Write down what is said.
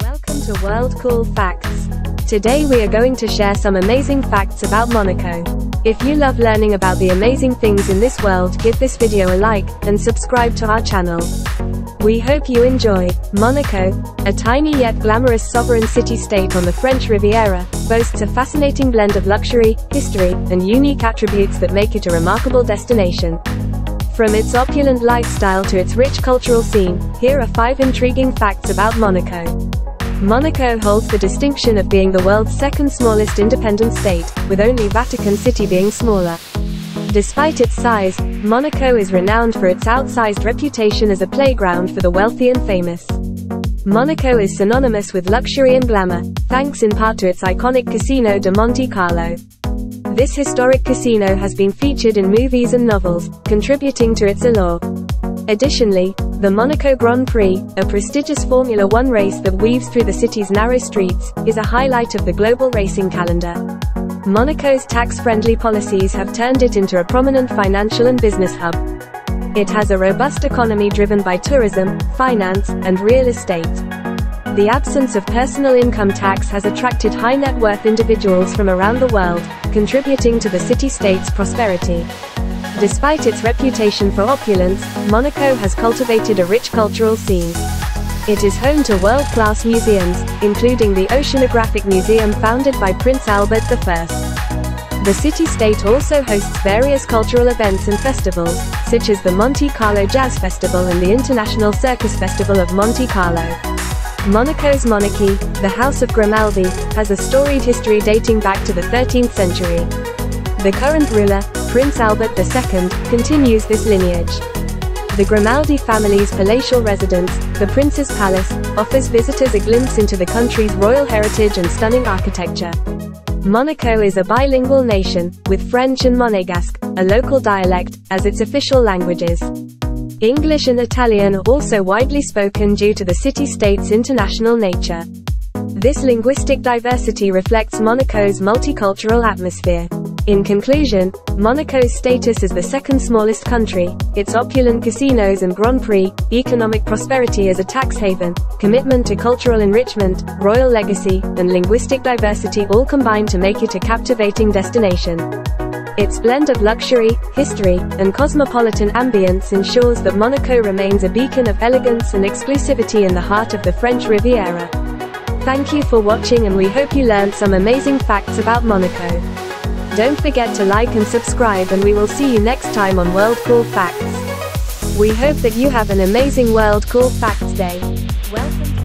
Welcome to World Cool Facts. Today we are going to share some amazing facts about Monaco. If you love learning about the amazing things in this world, give this video a like, and subscribe to our channel. We hope you enjoy. Monaco, a tiny yet glamorous sovereign city-state on the French Riviera, boasts a fascinating blend of luxury, history, and unique attributes that make it a remarkable destination. From its opulent lifestyle to its rich cultural scene, here are five intriguing facts about Monaco. Monaco holds the distinction of being the world's second smallest independent state, with only Vatican City being smaller. Despite its size, Monaco is renowned for its outsized reputation as a playground for the wealthy and famous. Monaco is synonymous with luxury and glamour, thanks in part to its iconic Casino de Monte Carlo. This historic casino has been featured in movies and novels, contributing to its allure. Additionally, the Monaco Grand Prix, a prestigious Formula One race that weaves through the city's narrow streets, is a highlight of the global racing calendar. Monaco's tax-friendly policies have turned it into a prominent financial and business hub. It has a robust economy driven by tourism, finance, and real estate. The absence of personal income tax has attracted high net worth individuals from around the world, contributing to the city-state's prosperity. Despite its reputation for opulence, Monaco has cultivated a rich cultural scene. It is home to world-class museums, including the Oceanographic Museum founded by Prince Albert I. The city-state also hosts various cultural events and festivals, such as the Monte Carlo Jazz Festival and the International Circus Festival of Monte Carlo. Monaco's monarchy, the House of Grimaldi, has a storied history dating back to the 13th century. The current ruler, Prince Albert II, continues this lineage. The Grimaldi family's palatial residence, the Prince's Palace, offers visitors a glimpse into the country's royal heritage and stunning architecture. Monaco is a bilingual nation, with French and Monegasque, a local dialect, as its official languages. English and Italian are also widely spoken due to the city-state's international nature. This linguistic diversity reflects Monaco's multicultural atmosphere. In conclusion, Monaco's status as the second smallest country, its opulent casinos and Grand Prix, economic prosperity as a tax haven, commitment to cultural enrichment, royal legacy, and linguistic diversity all combine to make it a captivating destination. Its blend of luxury, history, and cosmopolitan ambience ensures that Monaco remains a beacon of elegance and exclusivity in the heart of the French Riviera. Thank you for watching and we hope you learned some amazing facts about Monaco. Don't forget to like and subscribe and we will see you next time on World Cool Facts. We hope that you have an amazing World Cool Facts Day.